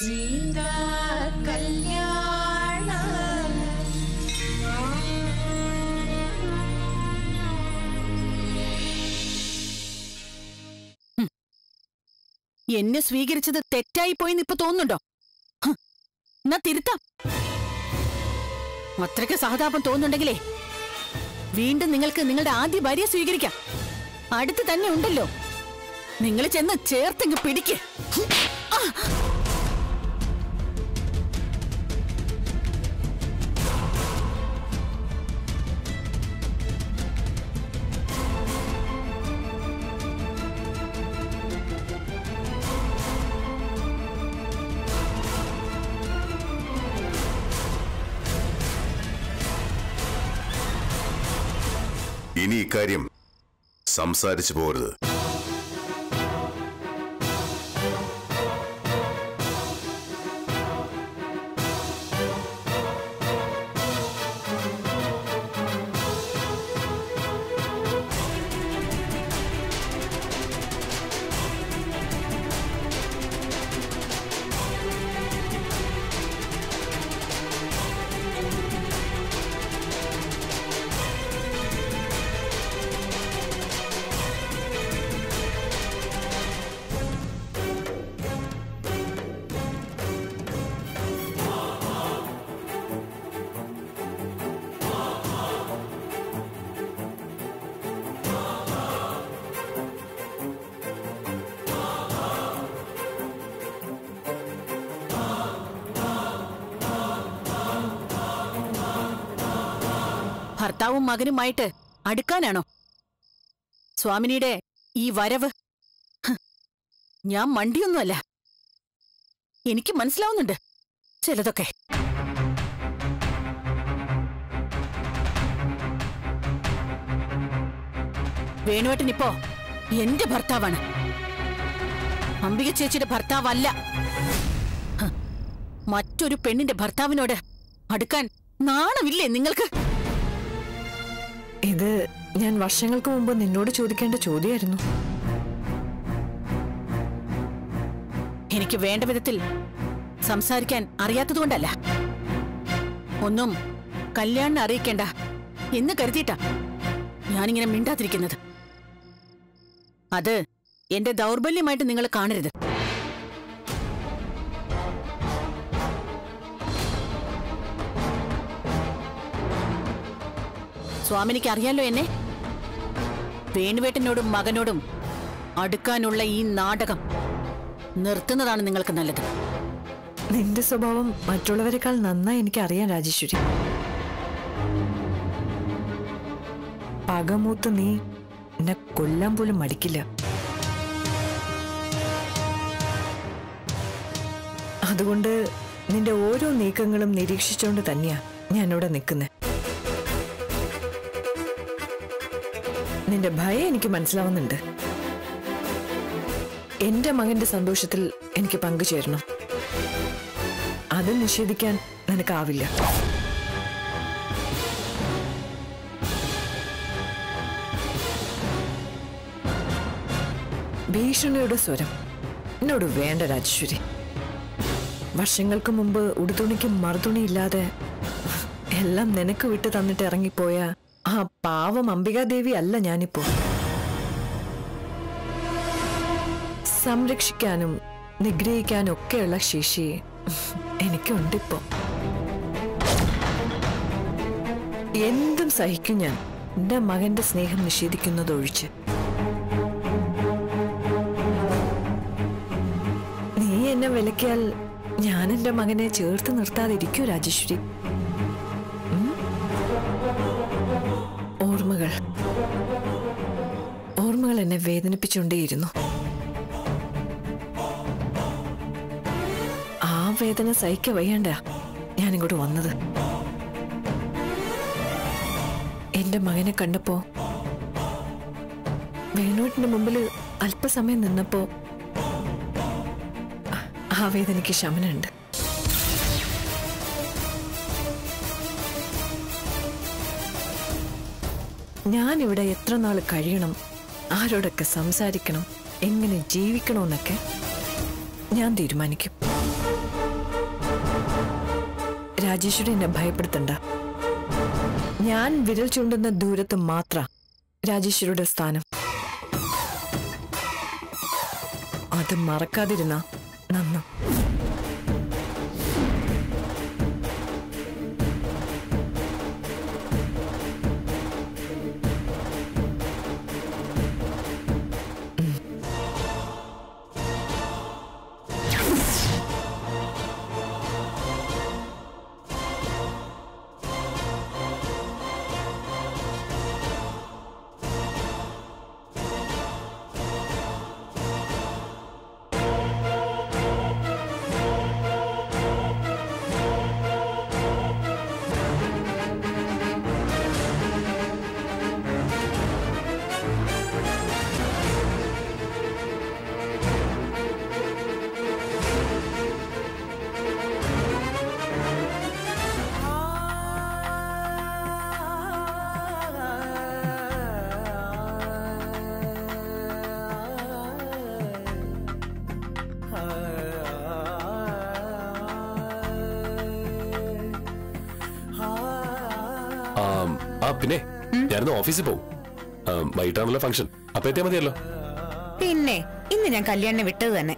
എന്നെ സ്വീകരിച്ചത് തെറ്റായി പോയിന്ന് ഇപ്പൊ തോന്നുന്നുണ്ടോ? എന്നാ തിരുത്താം. അത്രയ്ക്ക് സഹതാപം തോന്നുന്നുണ്ടെങ്കിലേ വീണ്ടും നിങ്ങൾക്ക് നിങ്ങളുടെ ആദ്യ ഭാര്യ സ്വീകരിക്കാം. അടുത്ത് തന്നെ ഉണ്ടല്ലോ. നിങ്ങൾ ചെന്ന് ചേർത്തെങ്കിൽ പിടിക്ക്. ഇനി ഇക്കാര്യം സംസാരിച്ചു പോകരുത്. ഭർത്താവും മകനുമായിട്ട് അടുക്കാനാണോ? സ്വാമിനിയുടെ ഈ വരവ്. ഞാൻ മണ്ടിയൊന്നുമല്ല. എനിക്ക് മനസ്സിലാവുന്നുണ്ട് ചിലതൊക്കെ. വേണുവേട്ടൻ ഇപ്പോ എന്റെ ഭർത്താവാണ്. അംബിക ചേച്ചിയുടെ ഭർത്താവല്ല. മറ്റൊരു പെണ്ണിന്റെ ഭർത്താവിനോട് അടുക്കാൻ നാണമില്ലേ നിങ്ങൾക്ക്? ഇത് ഞാൻ വർഷങ്ങൾക്ക് മുമ്പ് നിന്നോട് ചോദിക്കേണ്ട ചോദ്യമായിരുന്നു. എനിക്ക് വേണ്ട വിധത്തിൽ സംസാരിക്കാൻ അറിയാത്തതുകൊണ്ടല്ല. ഒന്നും കല്യാണിനെ അറിയിക്കേണ്ട എന്ന് കരുതിയിട്ടാ ഞാനിങ്ങനെ മിണ്ടാതിരിക്കുന്നത്. അത് എന്റെ ദൗർബല്യമായിട്ട് നിങ്ങൾ കാണരുത്. സ്വാമിനിക്ക് അറിയാലോ എന്നെ? വേണുവേട്ടനോടും മകനോടും അടുക്കാനുള്ള ഈ നാടകം നിർത്തുന്നതാണ് നിങ്ങൾക്ക് നല്ലത്. നിന്റെ സ്വഭാവം മറ്റുള്ളവരെക്കാൾ നന്നായി എനിക്ക് അറിയാം രാജേശ്വരി. പകമൂത്ത് നീ എന്നെ കൊല്ലാൻ പോലും മടിക്കില്ല. അതുകൊണ്ട് നിന്റെ ഓരോ നീക്കങ്ങളും നിരീക്ഷിച്ചുകൊണ്ട് തന്നെയാ ഞാൻ അവിടെ നിൽക്കുന്നത് നിന്റെ ഭയം എനിക്ക് മനസ്സിലാവുന്നുണ്ട്. എന്റെ മകന്റെ സന്തോഷത്തിൽ എനിക്ക് പങ്കുചേരണം അത് നിഷേധിക്കാൻ നിനക്കാവില്ല. ഭീഷണിയുടെ സ്വരം എന്നോട് വേണ്ട രാജേശ്വരി. വർഷങ്ങൾക്ക് മുമ്പ് ഉടുതുണിക്കും മറുതുണിയില്ലാതെ എല്ലാം നിനക്ക് വിട്ട് തന്നിട്ട് ഇറങ്ങിപ്പോയ ആ പാവം അംബികാദേവി അല്ല ഞാനിപ്പോ. സംരക്ഷിക്കാനും നിഗ്രഹിക്കാനും ഒക്കെയുള്ള ശേഷി എനിക്കുണ്ടിപ്പോ. എന്തും സഹിക്കും ഞാൻ എന്റെ മകന്റെ സ്നേഹം നിഷേധിക്കുന്നതൊഴിച്ച്. നീ എന്നെ വിലക്കിയാൽ ഞാൻ എന്റെ മകനെ ചേർത്ത് നിർത്താതിരിക്കൂ രാജേശ്വരി. എന്നെ വേദനിപ്പിച്ചുകൊണ്ടേയിരുന്നു. ആ വേദന സഹിക്ക വയ്യണ്ട ഞാനിങ്ങോട്ട് വന്നത്. എന്റെ മകനെ കണ്ടപ്പോ വേണുവിന്റെ മുമ്പിൽ അല്പസമയം നിന്നപ്പോ ആ വേദനയ്ക്ക് ശമനമുണ്ട്. ഞാനിവിടെ എത്ര നാൾ കഴിയണം ആരോടൊക്കെ സംസാരിക്കണം എങ്ങനെ ജീവിക്കണമെന്നൊക്കെ ഞാൻ തീരുമാനിക്കും. രാജേഷുടെ എന്നെ ഭയപ്പെടുത്തണ്ട. ഞാൻ വിരൽ ചൂണ്ടുന്ന ദൂരത്ത് മാത്ര രാജേശ്വരിയുടെ സ്ഥാനം. അത് മറക്കാതിരുന്ന നന്നു. ഞാനിന്ന് ഓഫീസിൽ പോകും വൈകിട്ടാണല്ലോ ഫംഗ്ഷൻ. അപ്പൊ എത്തിയാൽ മതിയല്ലോ. പിന്നെ ഇന്ന് ഞാൻ കല്യാണിനെ വിട്ടത് തന്നെ.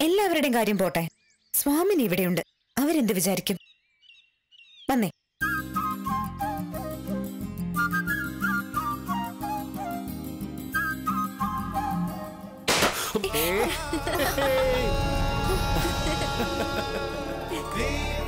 എല്ലാവരുടെയും കാര്യം പോട്ടെ. സ്വാമിനി ഇവിടെയുണ്ട്. അവരെന്ത് വിചാരിക്കും? വന്നേ.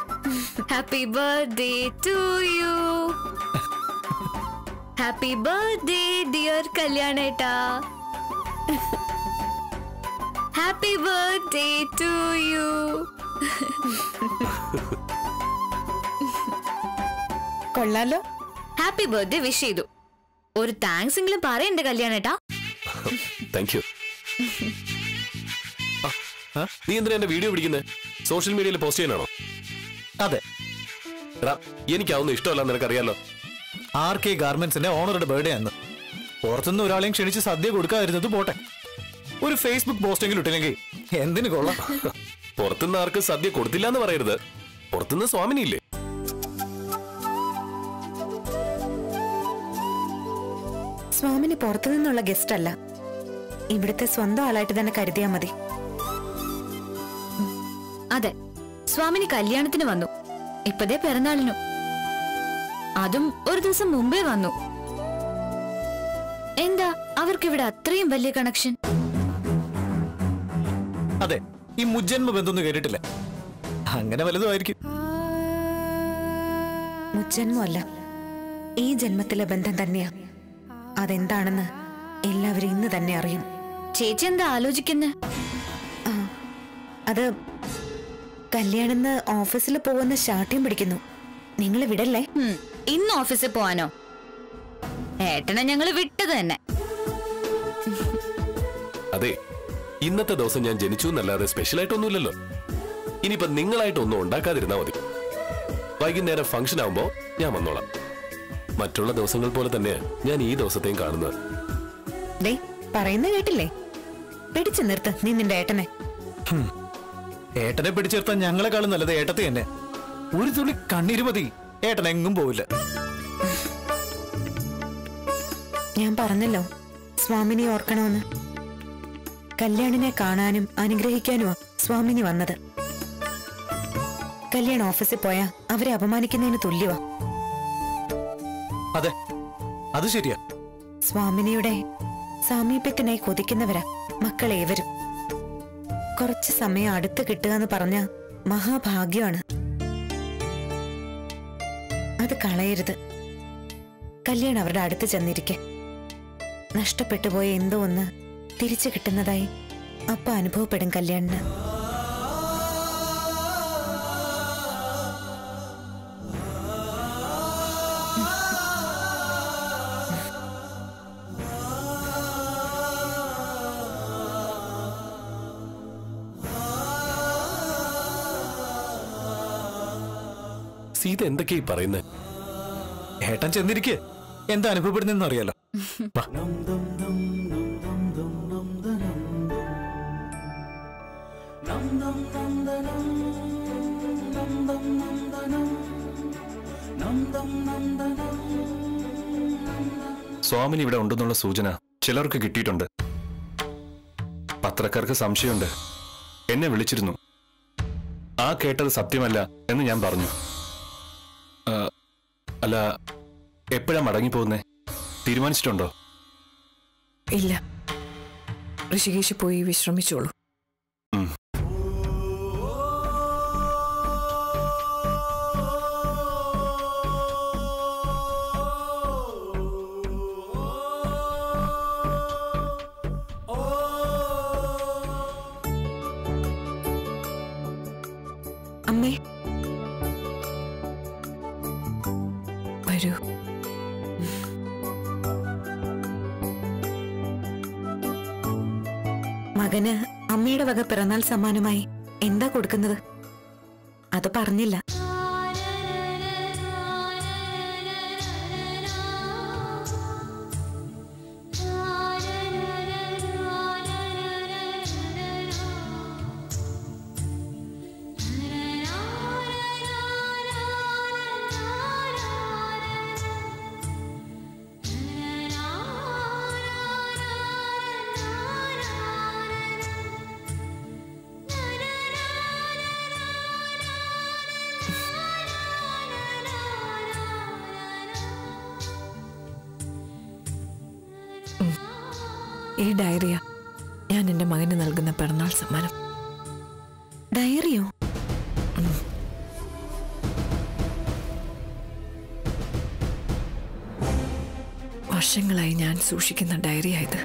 Happy birthday to you happy birthday dear Kalyaneta. Happy birthday to you കൊള്ളാലോ. ഹാപ്പി ബർത്ത്ഡേ വിഷ് ചെയ്തു. ഒരു താങ്ക്സ് എങ്കിലും പറയണ്ടേ കല്യാണേട്ടാ? താങ്ക് യു നീ എന്തിനാ എന്റെ വീഡിയോ പിടിക്കുന്നത് സോഷ്യൽ മീഡിയയിൽ പോസ്റ്റ് ചെയ്യാനാണോ? അതെ. എടാ എനിക്കതൊന്നും ഇഷ്ടമല്ല നിനക്കറിയാലോ. ആർ കെ ഗാർമെന്റ്സിന്റെ ഓണറുടെ ബർത്ത്ഡേ അന്ന്. പുറത്തുനിന്ന് ഒരാളെയും ക്ഷണിച്ച് സദ്യ കൊടുക്കാതിരുന്നത് പോട്ടെ. ഒരു ഫേസ്ബുക്ക് പോസ്റ്റെങ്കിലും ഇട്ടില്ലെങ്കിൽ എന്തിനു കൊള്ളാം? പുറത്തുനിന്ന് ആർക്കും സദ്യ കൊടുത്തില്ല എന്ന് പറയരുത്. പുറത്തുനിന്ന് സ്വാമിനിയില്ലേ? സ്വാമിനി പുറത്തു നിന്നുള്ള ഗസ്റ്റ് അല്ല. ഇവിടുത്തെ സ്വന്തം ആളായിട്ട് തന്നെ കരുതിയാ മതി. അതെ. സ്വാമിനി കല്യാണത്തിന് വന്നു. ഇപ്പതേ പിറന്നാളിനും. അതും ഒരു ദിവസം മുമ്പേ വന്നു. എന്താ അവർക്കിവിടെ അത്രയും വലിയ കണക്ഷൻ അതെ ഈ മുജ്ജന്മ ബന്ധമൊന്നും കേട്ടിട്ടില്ല. അങ്ങനെ വലുതുമായിരിക്കും. മുജ്ജന്മല്ല ഈ ജന്മത്തിലെ ബന്ധം തന്നെയാ. അതെന്താണെന്ന് എല്ലാവരും ഇന്ന് തന്നെ അറിയും. ചേച്ചി എന്താ ആലോചിക്കുന്ന? അത് കല്യാണെന്ന് ഓഫീസിൽ പോകുന്ന ശാഠ്യം പിടിക്കുന്നു. നിങ്ങൾ വിടല്ലേ? ഇന്ന് ഓഫീസിൽ പോവാനോ? ഏട്ടനെ ഞങ്ങൾ വിട്ടത് തന്നെ. അതെ ഇന്നത്തെ ദിവസം ഞാൻ ജനിച്ചു എന്നല്ലാതെ സ്പെഷ്യൽ ആയിട്ടൊന്നുമില്ലല്ലോ ഇനിയിപ്പോ നിങ്ങളായിട്ടൊന്നും ഉണ്ടാക്കാതിരുന്നാ മതി. വൈകുന്നേരം ഫംഗ്ഷൻ ആവുമ്പോ ഞാൻ വന്നോളാം. മറ്റുള്ള ദിവസങ്ങൾ പോലെ തന്നെ ഞാൻ ഈ ദിവസത്തെയും കാണുന്നത്. ദേ പറയുന്ന കേട്ടില്ലേ? പിടിച്ചു നിർത്ത് നീ നിന്റെ ഏട്ടനെ. ഏട്ടനെ പിടിച്ചെടുത്താൽ ഞങ്ങളെക്കാളും നല്ലത് ഏട്ടത്തെ തന്നെ. ഒരു തുള്ളി കണ്ണീര് മതി ഏട്ടൻ എങ്ങും പോവില്ല. ഞാൻ പറഞ്ഞല്ലോ സ്വാമിനി ഓർക്കണമെന്ന് കല്യാണിനെ കാണാനും അനുഗ്രഹിക്കാനുമാ സ്വാമിനി വന്നത്. കല്യാൺ ഓഫീസിൽ പോയാ അവരെ അപമാനിക്കുന്നതിന് തുല്യവാ. അതെ അത് ശരിയാ. സ്വാമിനിയുടെ സാമീപ്യത്തിനായി കൊതിക്കുന്നവരാ മക്കളേവരും. കുറച്ച് സമയം അടുത്ത് കിട്ടുക എന്ന് പറഞ്ഞ മഹാഭാഗ്യമാണ്. അത് കളയരുത്. കല്യാണം അവരുടെ അടുത്ത് ചെന്നിരിക്കെ. നഷ്ടപ്പെട്ടു പോയ എന്തോ ഒന്ന് തിരിച്ചു കിട്ടുന്നതായി അപ്പ അനുഭവപ്പെടും കല്യാണിന്. എന്തൊക്കെയാ ഈ പറയുന്നേ? ഏട്ടൻ ചെന്നിരിക്കെ. എന്താ അനുഭവപ്പെടുന്നെന്ന് അറിയാലോ. സ്വാമിന് ഇവിടെ ഉണ്ടെന്നുള്ള സൂചന ചിലർക്ക് കിട്ടിയിട്ടുണ്ട്. പത്രക്കാർക്ക് സംശയമുണ്ട്. എന്നെ വിളിച്ചിരുന്നു. ആ കേട്ടത് സത്യമല്ല എന്ന് ഞാൻ പറഞ്ഞു. അല്ല എപ്പോഴാ മടങ്ങിപ്പോകുന്നേ തീരുമാനിച്ചിട്ടുണ്ടോ? ഇല്ല. ഋഷികേശ് പോയി വിശ്രമിച്ചോളൂ. അമ്മേ വരൂ. മകന് അമ്മയുടെ വക പിറന്നാൾ സമ്മാനമായി എന്താ കൊടുക്കുന്നത്? അത് പറഞ്ഞില്ല. ഈ ഡയറിയ. ഞാൻ എന്റെ മകന് നൽകുന്ന പിറന്നാൾ സമ്മാനം. ഡയറിയോ? വർഷങ്ങളായി ഞാൻ സൂക്ഷിക്കുന്ന ഡയറിയായത്.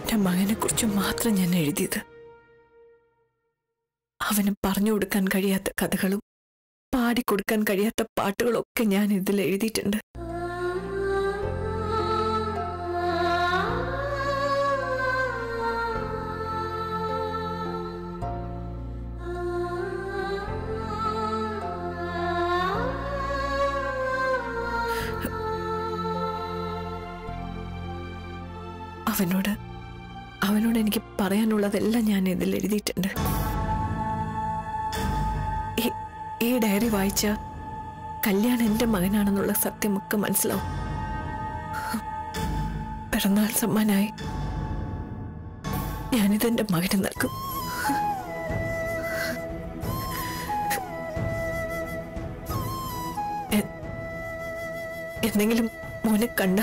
എന്റെ മകനെ കുറിച്ച് മാത്രം ഞാൻ എഴുതിയത്. അവന് പറഞ്ഞു കൊടുക്കാൻ കഴിയാത്ത കഥകളും പാടിക്കൊടുക്കാൻ കഴിയാത്ത പാട്ടുകളൊക്കെ ഞാൻ ഇതിൽ എഴുതിയിട്ടുണ്ട്. അവനോട് അവനോട് എനിക്ക് പറയാനുള്ളതെല്ലാം ഞാൻ ഇതിൽ എഴുതിയിട്ടുണ്ട്. ഈ- ഡയറി വായിച്ച കല്യാൺ എന്റെ മകനാണെന്നുള്ള സത്യമൊക്കെ മനസ്സിലാവും. പിറന്നാൾ സമ്മാനായി ഞാനിതെന്റെ മകന് നൽകും. എന്തെങ്കിലും മോനെ കണ്ട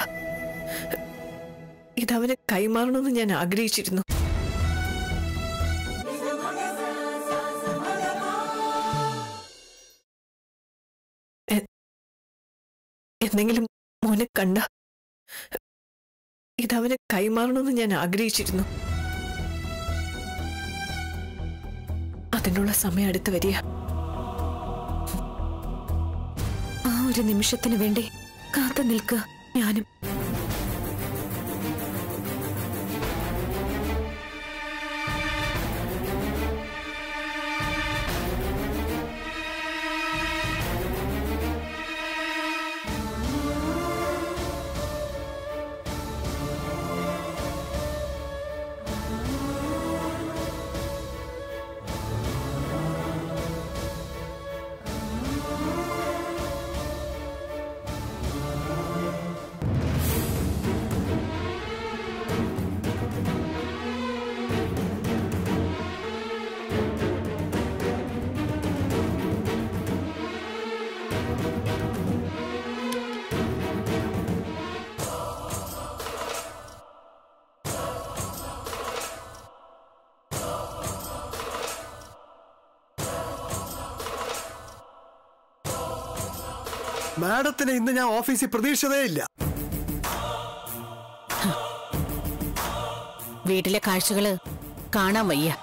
ഇതവന് കൈമാറണമെന്ന് ഞാൻ ആഗ്രഹിച്ചിരുന്നു. എന്തെങ്കിലും മോനെ കണ്ട. ഇതവന് കൈമാറണമെന്ന് ഞാൻ ആഗ്രഹിച്ചിരുന്നു. അതിനുള്ള സമയം അടുത്ത് വരിക. ആ ഒരു നിമിഷത്തിന് വേണ്ടി കാത്തു നിൽക്കുക ഞാനും മാഡത്തിനെ ഇന്ന് ഞാൻ ഓഫീസിൽ പ്രതീക്ഷതേ ഇല്ല. വീട്ടിലെ കാഴ്ചകൾ കാണാൻ വയ്യ.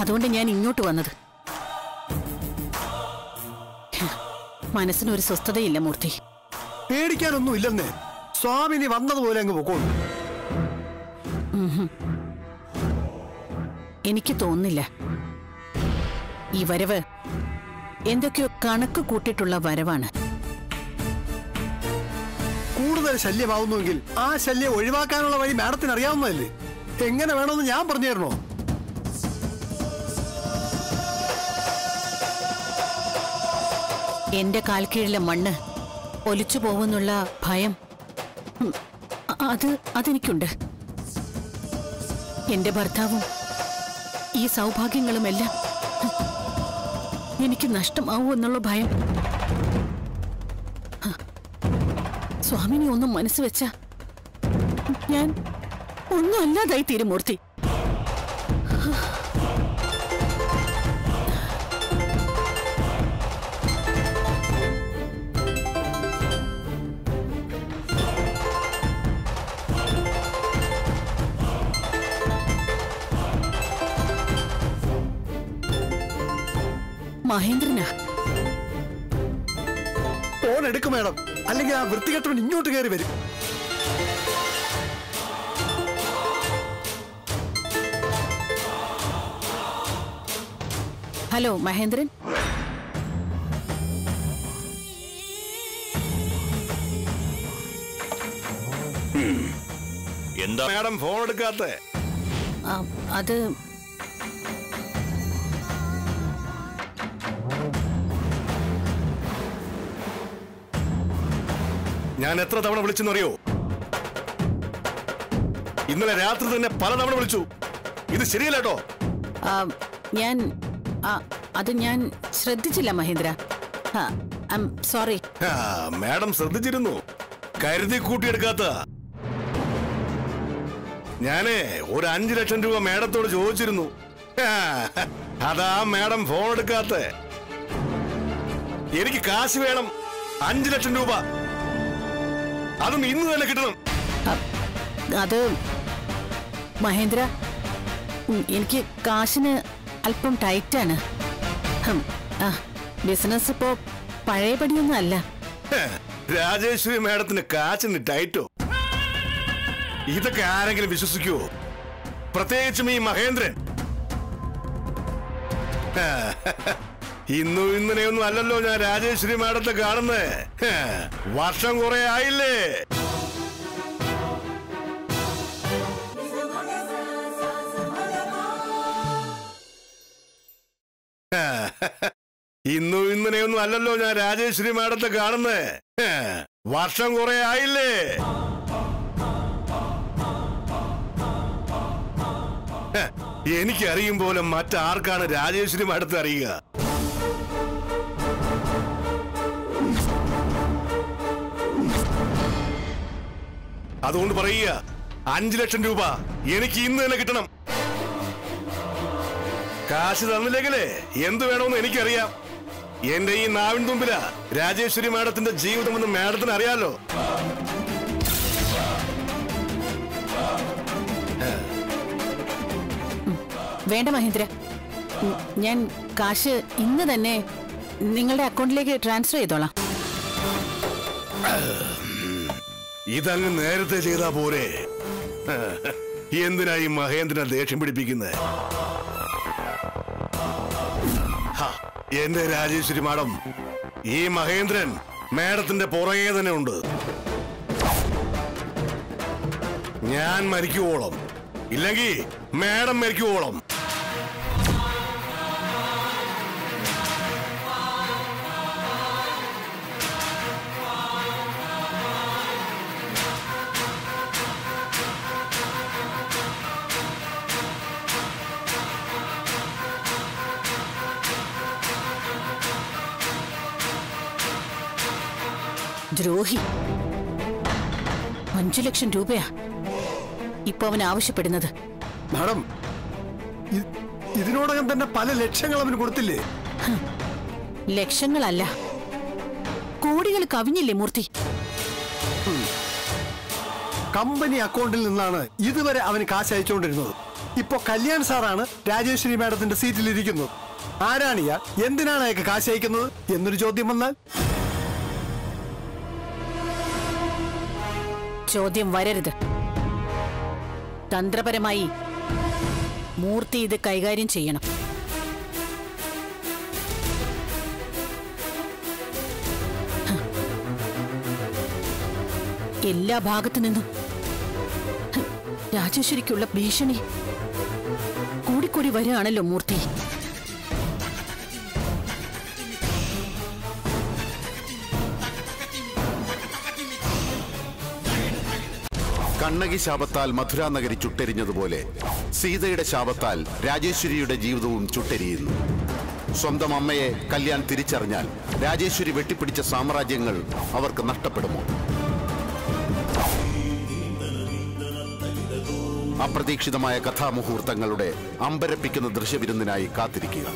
അതുകൊണ്ട് ഞാൻ ഇങ്ങോട്ട് വന്നത്. മനസ്സിനൊരു സ്വസ്ഥതയില്ല മൂർത്തി. പേടിക്കാനൊന്നും ഇല്ലെന്നേ. സ്വാമിനി വന്നതുപോലെ അങ്ങ് പൊക്കോളൂ. എനിക്ക് തോന്നില്ല ഈ വരവ് എന്തൊക്കെയോ കണക്ക് കൂട്ടിയിട്ടുള്ള വരവാണ്. കൂടുതൽ ശല്യമാവുന്നുവെങ്കിൽ ആ ശല്യം ഒഴിവാക്കാനുള്ള വഴി മാഡത്തിന് അറിയാവുന്നതല്ലേ? എങ്ങനെ വേണമെന്ന് ഞാൻ പറഞ്ഞു തരണോ? എന്റെ കാൽക്കീഴിലെ മണ്ണ് ഒലിച്ചു പോകുന്നുള്ള ഭയം. അത് അതെനിക്കുണ്ട്. എന്റെ ഭർത്താവും ഈ സൗഭാഗ്യങ്ങളുമെല്ലാം എനിക്ക് നഷ്ടമാവൂ എന്നുള്ള ഭയം. സ്വാമിനി ഒന്നും മനസ്സ് വെച്ച ഞാൻ ഒന്നും അല്ലാതായി തീരുമൂർത്തി മഹേന്ദ്രനാ. ഫോൺ എടുക്കും മേഡം. അല്ലെങ്കിൽ ആ വൃത്തികെട്ടവൻ ഇങ്ങോട്ട് കയറി വരും. ഹലോ മഹേന്ദ്രൻ? എന്താ മാഡം ഫോൺ എടുക്കാത്ത? അത് ഞാൻ എത്ര തവണ വിളിച്ചെന്നറിയോ? ഇന്നലെ രാത്രി തന്നെ പലതവണ വിളിച്ചു. ഇത് ശരിയല്ലോ ഞാൻ അത് ഞാൻ ശ്രദ്ധിച്ചില്ല മഹേന്ദ്ര. സോറി. മാഡം ശ്രദ്ധിച്ചിരുന്നു. കരുതി കൂട്ടിയെടുക്കാത്ത. ഞാനേ ഒരു അഞ്ചു ലക്ഷം രൂപ മാഡത്തോട് ചോദിച്ചിരുന്നു. അതാ മാഡം ഫോൺ എടുക്കാത്ത. എനിക്ക് കാശ് വേണം. അഞ്ചു ലക്ഷം രൂപ. അതും ഇന്ന് തന്നെ കിട്ടണം. അത് മഹേന്ദ്ര എനിക്ക് കാശിന് അല്പം ടൈറ്റാണ്. ബിസിനസ് ഇപ്പോ പഴയപടിയൊന്നും അല്ല. രാജേശ്വരി മാഡത്തിന് കാശിന് ടൈറ്റോ? ഇതൊക്കെ ആരെങ്കിലും വിശ്വസിക്കുവോ? പ്രത്യേകിച്ചും ഈ മഹേന്ദ്രൻ. ഇന്നും ഇന്നലെയൊന്നും അല്ലല്ലോ ഞാൻ രാജേശ്വരി മാഡത്തെ കാണുന്നേ. വർഷം കുറെ ആയില്ലേ? ഇന്നും ഇന്നലെയൊന്നും അല്ലല്ലോ ഞാൻ രാജേശ്വരി മാഡത്തെ കാണുന്നേ. വർഷം കുറെ ആയില്ലേ? എനിക്കറിയും പോലെ മറ്റാർക്കാണ് രാജേശ്വരി മാഡത്തെ അറിയുക? അതുകൊണ്ട് പറയുക അഞ്ചു ലക്ഷം രൂപ എനിക്ക് ഇന്ന് തന്നെ കിട്ടണം. കാശ് തന്നില്ലെങ്കിലേ എന്ത് വേണമെന്ന് എനിക്കറിയാം. എന്റെ ഈ നാവിൻ തുമ്പില രാജേശ്വരി മാഡത്തിന്റെ ജീവിതമെന്ന് മാഡത്തിന് അറിയാലോ. വേണ്ട മഹേന്ദ്ര. ഞാൻ കാശ് ഇന്ന് തന്നെ നിങ്ങളുടെ അക്കൗണ്ടിലേക്ക് ട്രാൻസ്ഫർ ചെയ്തോളാം. ഇതങ്ങ് നേരത്തെ ചെയ്താ പോരെ. എന്തിനാ ഈ മഹേന്ദ്രനെ ദേഷ്യം പിടിപ്പിക്കുന്നത് എന്റെ രാജേശ്വരി മാഡം ഈ മഹേന്ദ്രൻ മാഡത്തിന്റെ പുറകെ തന്നെ ഉണ്ട്. ഞാൻ മരിക്കുവോളം. ഇല്ലെങ്കിൽ മാഡം മരിക്കുവോളം. ലക്ഷം രൂപയാ. ഇപ്പൊ അവൻ ആവശ്യപ്പെടുന്നത്. മാഡം ഇതിനോടകം തന്നെ പല ലക്ഷങ്ങൾ അവന് കൊടുത്തില്ലേ? ലക്ഷങ്ങളല്ല. കോടികൾ കവിഞ്ഞില്ലേ മൂർത്തി? കമ്പനി അക്കൗണ്ടിൽ നിന്നാണ് ഇതുവരെ അവന് കാശ് അയച്ചുകൊണ്ടിരുന്നത്. ഇപ്പൊ കല്യാൺ സാറാണ് രാജേശ്വരി മാഡത്തിന്റെ സീറ്റിൽ ഇരിക്കുന്നത് ആരാണിയ എന്തിനാണ് അയാൾക്ക് കാശ് അയക്കുന്നത്? എന്നൊരു ചോദ്യം വന്നാൽ? ചോദ്യം വരരുത്. തന്ത്രപരമായി മൂർത്തി ഇത് കൈകാര്യം ചെയ്യണം. എല്ലാ ഭാഗത്തു നിന്നും രാജേശ്വരിക്കുള്ള ഭീഷണി. കൂടിക്കൂടി വരികയാണല്ലോ മൂർത്തി. കണ്ണകി ശാപത്താൽ മധുര നഗരി ചുട്ടെരിഞ്ഞതുപോലെ സീതയുടെ ശാപത്താൽ രാജേശ്വരിയുടെ ജീവിതവും ചുട്ടെരിയുന്നു. സ്വന്തം അമ്മയെ കല്യാൺ തിരിച്ചറിഞ്ഞാൽ രാജേശ്വരി വെട്ടിപ്പിടിച്ച സാമ്രാജ്യങ്ങൾ അവർക്ക് നഷ്ടപ്പെടുമോ? അപ്രതീക്ഷിതമായ കഥാമുഹൂർത്തങ്ങളുടെ അമ്പരപ്പിക്കുന്ന ദൃശ്യവിരുന്നിനായി കാത്തിരിക്കുക.